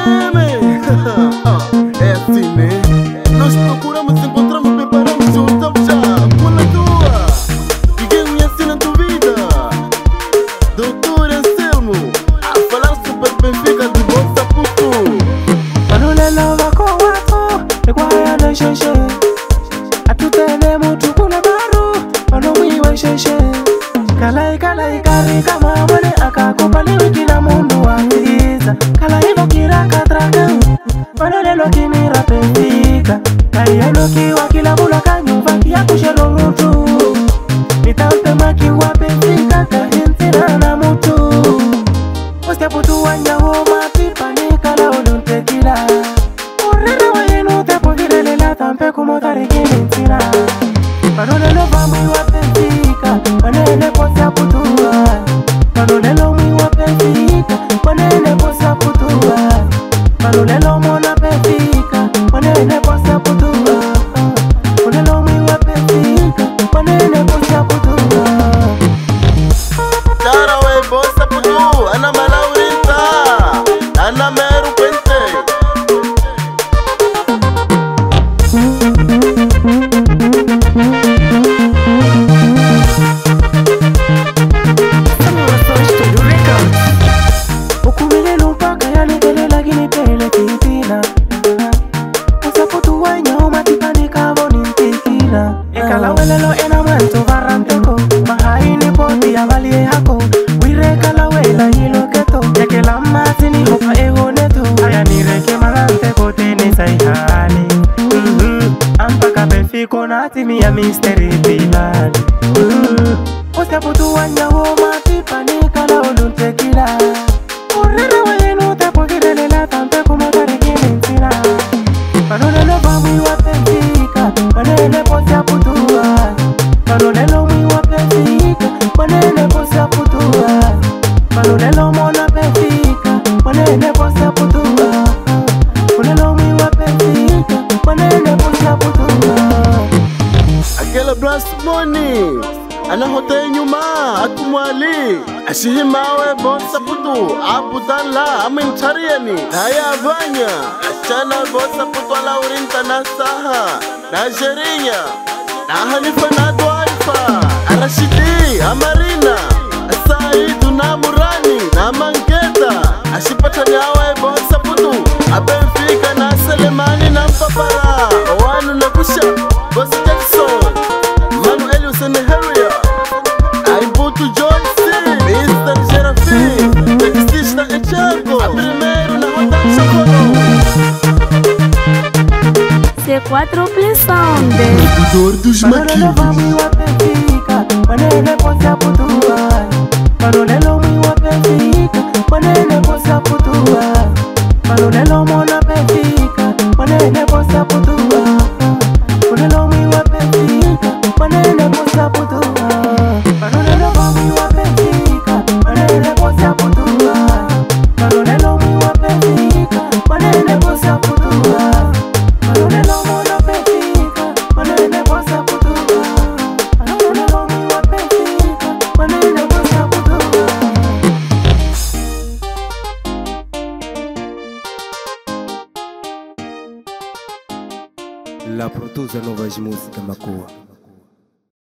É assim né? Nós procuramos, encontramos, preparamos Juntamos já por na tua E quem conhece na tua vida Doutor Anselmo A falar super bem fica de bom sapuco Para le lava com é a tua E guaia na xexé A tu tene muito com a barro Mano mi wan xexé Calai calai a mamane Aca copa le vitina alokinirapendika kayanokiwa kilabula ka nyumba ya kusherorutu nitampemakiwa pendika kahintina na mutu ostyaputu wanyawo mapipa nikala olontekila urere wayenu tepovilelela tampekumotarikininsina vanolelo vamwiwa kalawelelo ena bwento baranteko mahaini poti ya balie hako wire kalawela yiloketo yakela matini hopa ehoneto ayanireke marante poti nisaihani mm-hmm. ampaka befiko natimi ya misteri bilani mm-hmm. osiaputuwanyawo matipa ni kalaolutekila orere wayenutepokilelela tampekumatarikini ntina vanonelo vamwiwa simoni anahota nyuma atumwali ashihimawe bonsa putu abudala aminthariyani dayavanya achana bonsa putu ala urinta na saha na jerinya na hanifa na arashidi amarina asaidu na murani na mangeta ashipatanawe bonsa Puto John C. Mr. de Serafim. Taxista é Tiago. A primeiro na roda de Chacorão. C4 Play Sound. Dor dos Maquinhos Maneira, vamos lá, fica. Maneira, você é puto. la proto za nova de